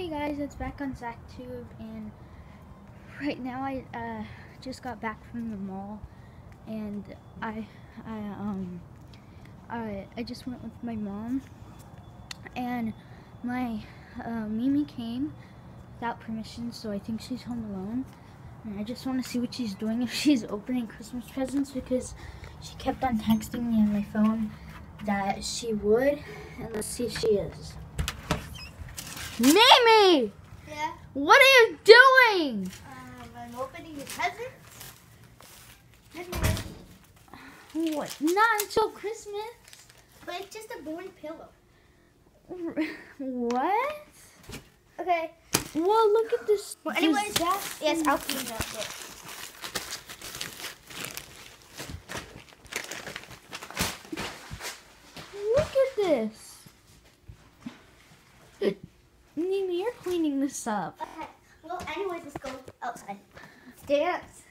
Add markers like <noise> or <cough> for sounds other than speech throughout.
Hey guys, it's back on ZachTube, and right now I uh, just got back from the mall, and I, I um, I, I just went with my mom, and my uh, Mimi came without permission, so I think she's home alone, and I just want to see what she's doing if she's opening Christmas presents because she kept on texting me on my phone that she would, and let's see if she is. Mimi! Yeah. What are you doing? Um, I'm opening the presents. What? Not until Christmas. But it's just a born pillow. <laughs> What? Okay. Well, look at this. Well, anyways, disaster. yes, I'll clean it up. there. Look at this. Mimi, you're cleaning this up. Okay. Well, anyways, let's go outside. Dance.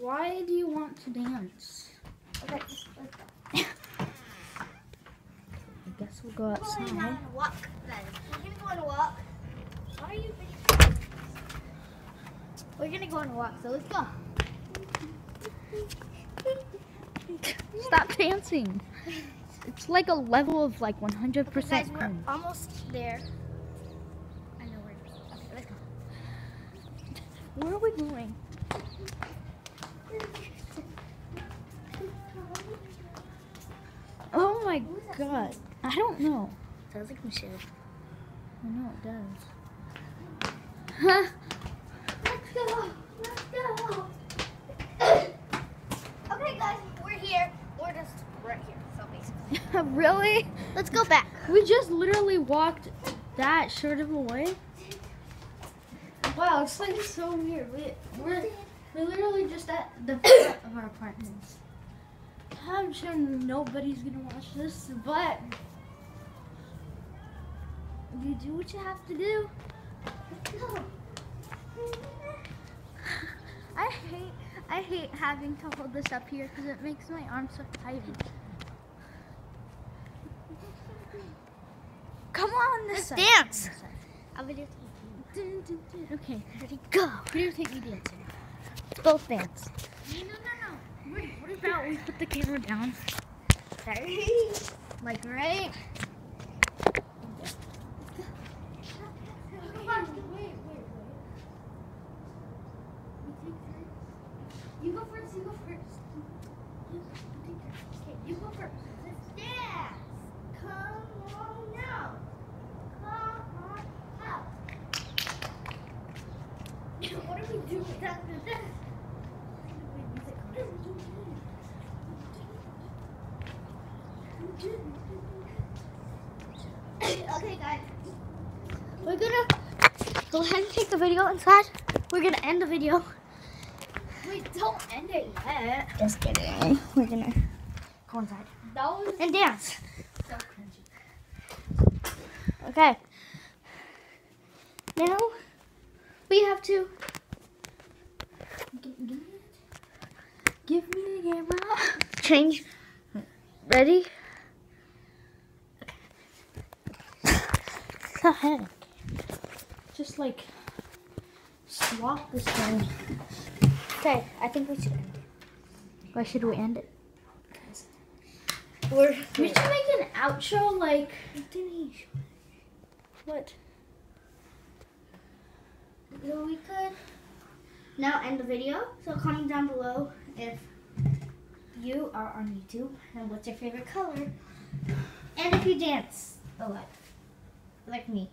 Why do you want to dance? Okay. Let's go. I guess we'll go outside. We're going a walk then. We're gonna go on a walk. Why are you We're gonna go on a walk, so let's go. Stop dancing. It's like a level of like 100% Guys, we're almost there. I know where. Okay, let's go. Where are we going? Oh my Who's that god. I don't know. Sounds like Michelle. I know it does. Huh? Let's go. Let's go. <coughs> okay, guys, we're here. We're just right here. So basically, <laughs> really? let's go back. We just literally walked that short of a way. Wow, it's like so weird. We, we're, we're literally just at the front of our apartments. I'm sure nobody's gonna watch this, but you do what you have to do. <laughs> I hate I hate having to hold this up here because it makes my arms so tight. Come on, this dance. This side. I'll video Dun, dun, dun. Okay, ready? Go. Videotape me dancing. Let's both dance. No, no, no. Wait, what about we put the camera down? Sorry. Like right? Come on. Wait, wait, wait. You. You go first, you go first. You, you. Okay, you go first. Let's dance. Come on now. Come on out. what do we do after this? okay, guys. We're gonna go ahead and take the video inside. We're gonna end the video. Wait, don't end it yet. Just kidding. We're gonna go inside That was and dance. so cringy. Okay. Now we have to. Give, give me. Give me the camera. change. Ready? Go ahead. Just like swap this thing. Okay, I think we should end it. Why should we end it? We're We should make an outro like what? So we could now end the video. So comment down below if you are on YouTube and what's your favorite color, and if you dance a lot, like me.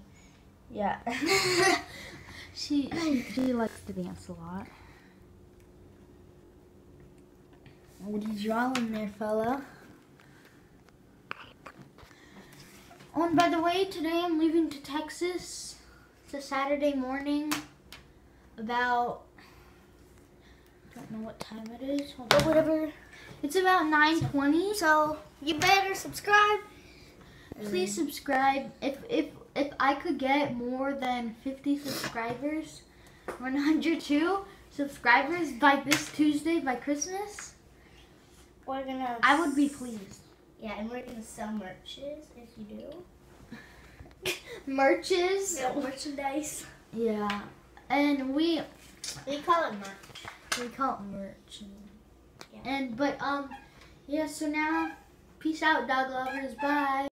Yeah. <laughs> she, she she likes to dance a lot. What are you drawing there, fella? Oh, and by the way, today I'm leaving to Texas. It's a Saturday morning. About don't know what time it is. Hold But on. whatever. It's about 9:20. So you better subscribe. Please subscribe. If if if I could get more than 50 subscribers, 102 subscribers by this Tuesday by Christmas, We're gonna. I would be pleased. Yeah, and we're gonna sell merches if you do. <laughs> merches. Yeah, merchandise. Yeah, and we We call it merch. we call it merch. And, Yeah. and but um, yeah. So now, peace out, dog lovers. Bye.